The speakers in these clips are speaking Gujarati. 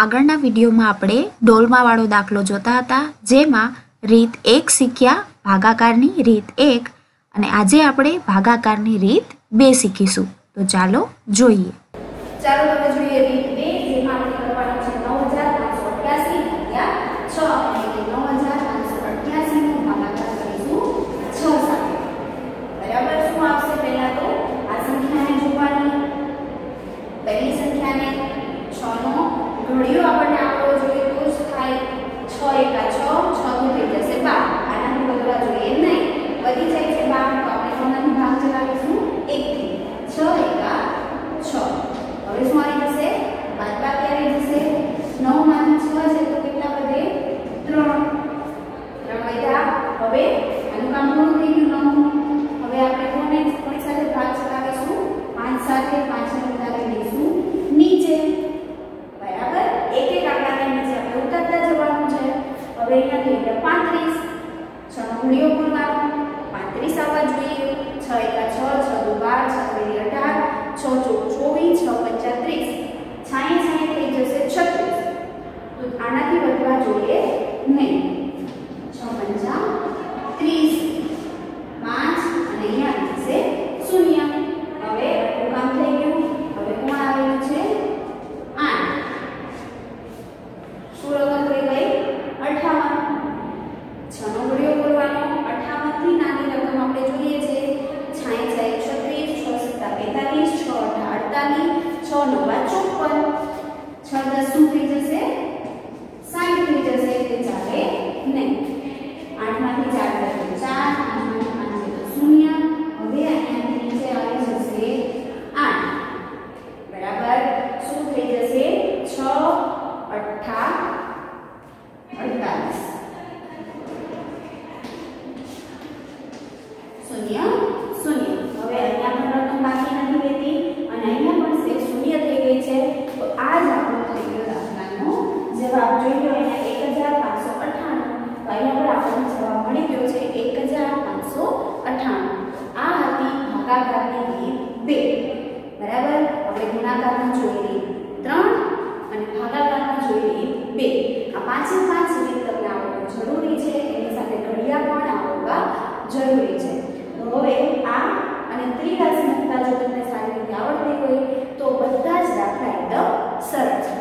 આગળના વિડીયોમાં આપણે ડોલમાવાળો દાખલો જોતા હતા, જેમાં રીત એક શીખ્યા, ભાગાકારની રીત એક, અને આજે આપણે ભાગાકારની રીત બે શીખીશું. તો ચાલો જોઈએ. છ નો ઘડિયો આપણને આપવો જોઈએ તો જ થાય છ એકા છ છ નું થઈ જશે બાર આનાથી વધવા જોઈએ નહીં વધી જાય છે બાર તો આપણે કોનાથી ભાગ ચલાવીશું એક થી છ એકા છ હવે શું આવી જશે બાદબાકી આવી જશે નવમાંથી છ છે તો કેટલા વધે ત્રણ ત્રણ વધ્યા હવે આનું કામ પૂરું થઈ ગયું નવ હવે આપણે કોને કોની સાથે ભાગ ચલાવીશું પાંચ સાથે પાંચ ને ઉતારી દઈશું નીચે બરાબર એક એક આંકડાને નીચે આપણે ઉતારતા જવાનું છે હવે અહીંયા થઈ ગયા પાંત્રીસ છ નો ઘડિયો બોલવાનો પાંત્રીસ આવવા જોઈએ છ એકા છ છ બાર છ તેરી અઢાર છ ચોક ચોવીસ, છ પંચા ત્રીસ છાંય છાંય થઈ જશે છત્રીસ. તો આનાથી વધવા જોઈએ નહીં છ પંચા ત્રીસ પાંચ અને અહીંયા આવી જશે શૂન્ય હવે આટલું કામ થઈ ગયું હવે કોણ આવેલું છે આઠ શું રકમ થઈ ગઈ અઠાવન છનો ઘડિયો બોલવાનો અઠાવનથી નાની રકમ આપણે જોઈએ છે છાઈ છાઈ છત્રીસ છ સત્તા બેતાલીસ છ અઢા અડતાલીસ છ નવા ચોપન છ દસ શું થઈ જશે સાઠ થઈ જશે એટલે ચાલે નહીં આઠમાંથી ચાર જશે ચાર આઠમાંથી પાંચ જશે શૂન્ય હવે અહીંયાથી નીચે આવી જશે આઠ બરાબર શું થઈ જશે છ અઠ્ઠા અડતાલીસ શૂન્ય શૂન્ય હવે અહીંયા પણ રકમ બાકી નથી રહેતી અને અહીંયા પણ સે શૂન્ય થઈ ગઈ છે તો આ જ આપણો થઈ ગયો દાખલાનો જવાબ જોઈ લો અહીંયા એક હજાર પાંચસો અઠ્ઠાણું તો અહીંયા પર આપણને જવાબ મળી ગયો છે એક હજાર પાંચસો અઠ્ઠાણું આ હતી ભાગાકારની રીત બે બરાબર હવે ગુણાકારમાં જોઈ લઈએ ત્રણ અને ભાગાકારમાં જોઈ લઈએ બે. આ પાંચે પાંચ રીત તમને આવડવું જરૂરી છે એની સાથે ઘડિયા પણ આવડવા જરૂરી છે. તો હવે આ અને ત્રિરાશિમકતા જો તમને સારી રીતે આવડતી હોય તો બધા જ દાખલા એકદમ સરળ છે.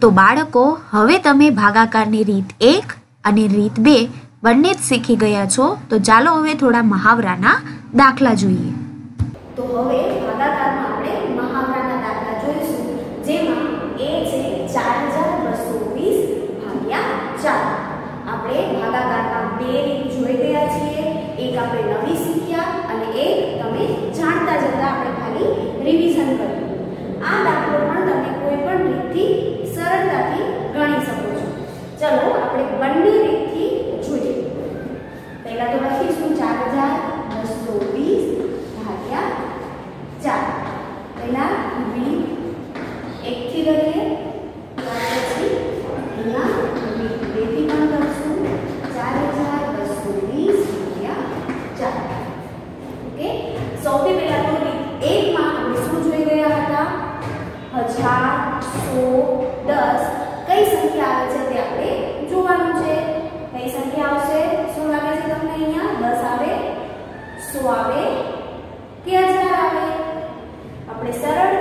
તો બાળકો હવે તમે ભાગાકારની રીત એક અને રીત બે બંને જ શીખી ગયા છો તો ચાલો હવે થોડા મહાવરાના દાખલા જોઈએ. તો હવે ભાગાકારમાં આપણે મહાવરાના દાખલા જોઈશું જેમાં એ છે ચાર હજાર બસો વીસ ભાગ્યા ચાર આપણે ભાગાકારના બે રીત જોઈ ગયા છીએ એક આપણે નવી શીખ્યા અને એક તમે જાણતા જતા આપણે ખાલી રિવિઝન કર્યું આ દાખલો પણ તમે કોઈ પણ રીતથી સરળતાથી ગણી શકો છો ચલો આપણે બંને રીતથી જોઈએ પહેલા તો લખીશું ચાર હજાર બસો વીસ ભાગ્યા ચાર પહેલા રીત એકથી લખીએ ત્યાર પછી અહીંયા રીત બેથી પણ કરશું ચાર હજાર બસો વીસ ભાગ્યા ચાર ઓકે સૌથી પહેલા તો રીત એકમાં આપણે શું જોઈ રહ્યા હતા? હજાર સો દસ. કઈ સંખ્યા આવે છે તે આપણે જોવાનું છે? કઈ સંખ્યા આવશે? શું લાગે છે તમને અહીંયા? દસ આવે. સો આવે. કે હજાર આવે? આપણે સરળતાથી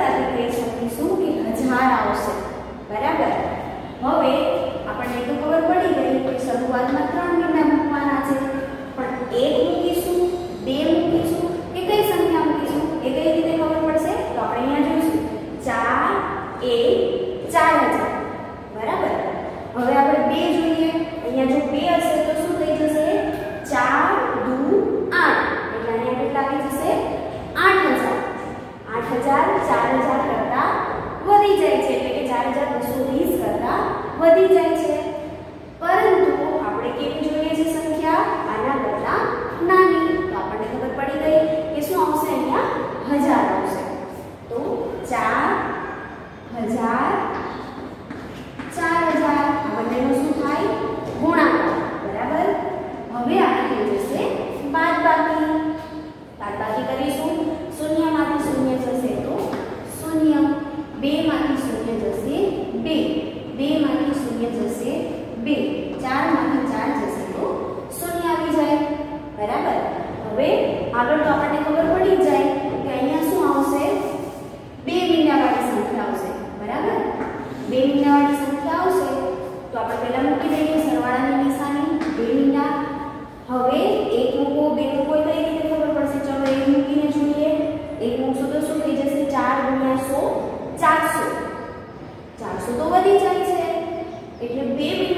બે મીંડાવાળી સંખ્યા આવશે, તો આપણે પહેલાં મૂકી દઈએ સરવાળાની નિશાની. બે મીંડા હવે એક મૂકો, બે મૂકો કઈ રીતે ખબર પડશે? ચલો એ મૂકીને જોઈએ. એક મૂકશો તો શું થઈ જશે? ચાર ગુણ્યા સો, ચારસો. ચારસો તો વધી જાય છે. એટલે બે મીંડા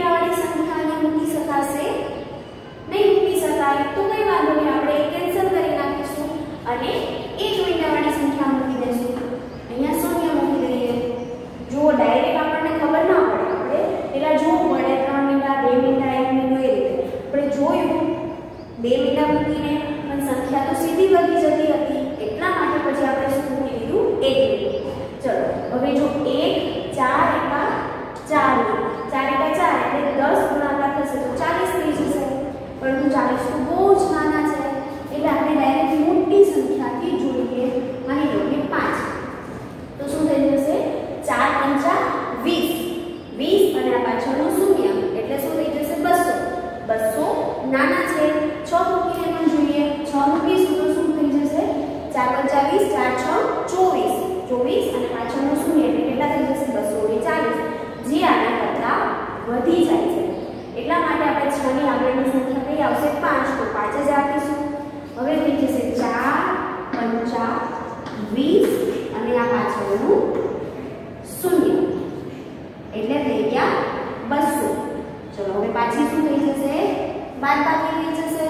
બાદ બાકી થઈ જશે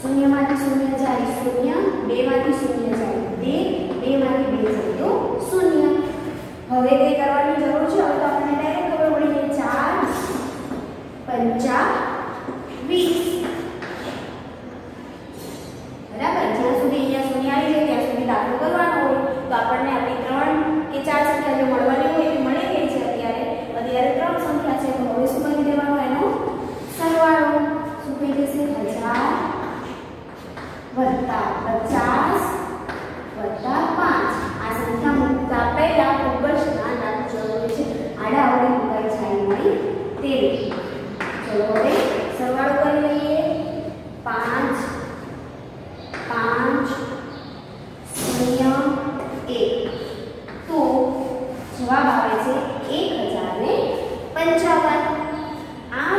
શૂન્યમાંથી શૂન્ય જાય શૂન્ય બેમાંથી શૂન્ય જાય બે બેમાંથી બે જાય તો શૂન્ય હવે તે કરવાની જરૂર છે હવે તો આપણને ડાયરેક્ટ ખબર પડી ગઈ ચાર પંચા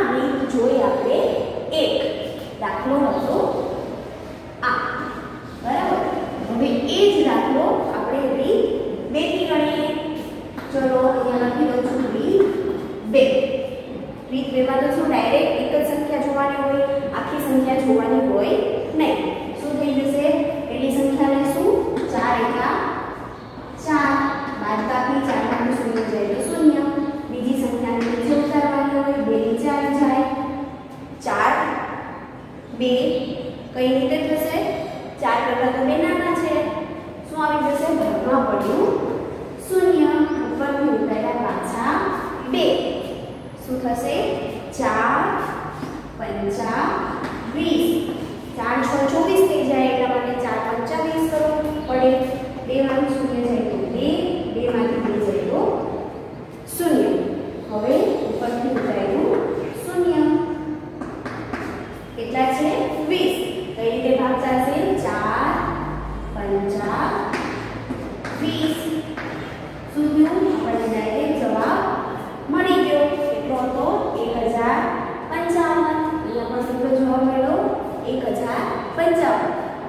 રીત જોઈ આપણે એક. દાખલો હતો આ. બરાબર? હવે એ જ દાખલો આપણે રીત બેથી ગણીએ. ચલો, અહીંયા લખી દઉં છું રીત બે. રીત બેમાં તો શું, ડાયરેક્ટ એક જ સંખ્યા જોવાની હોય, આખી સંખ્યા જોવાની હોય નહીં.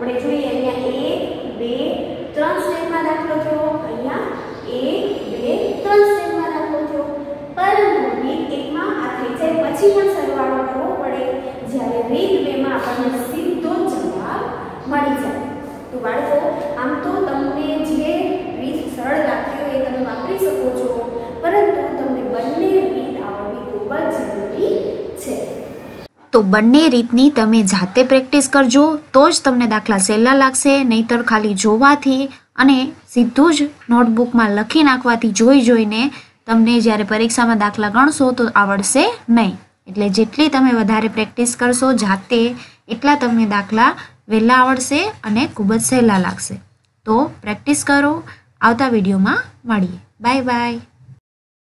આપણે જોઈએ અહીંયા એક બે ત્રણ સ્ટેપમાં દાખલો થયો. અહીંયા એક બે ત્રણ સ્ટેપમાં દાખલો થયો. પરંતુ વીક એકમાં આ થઈ જાય. પછી પણ બંને રીતની તમે જાતે પ્રેક્ટિસ કરજો, તો જ તમને દાખલા સહેલા લાગશે, નહીતર ખાલી જોવાથી અને સીધું જ નોટબુકમાં લખી નાખવાથી જોઈ જોઈને તમને જ્યારે પરીક્ષામાં દાખલા ગણશો તો આવડશે નહીં. એટલે જેટલી તમે વધારે પ્રેક્ટિસ કરશો, જાતે એટલા તમને દાખલા વહેલા આવડશે અને ખૂબ જ સહેલા લાગશે. તો પ્રેક્ટિસ કરો, આવતા વિડીયોમાં મળીએ. Bye bye.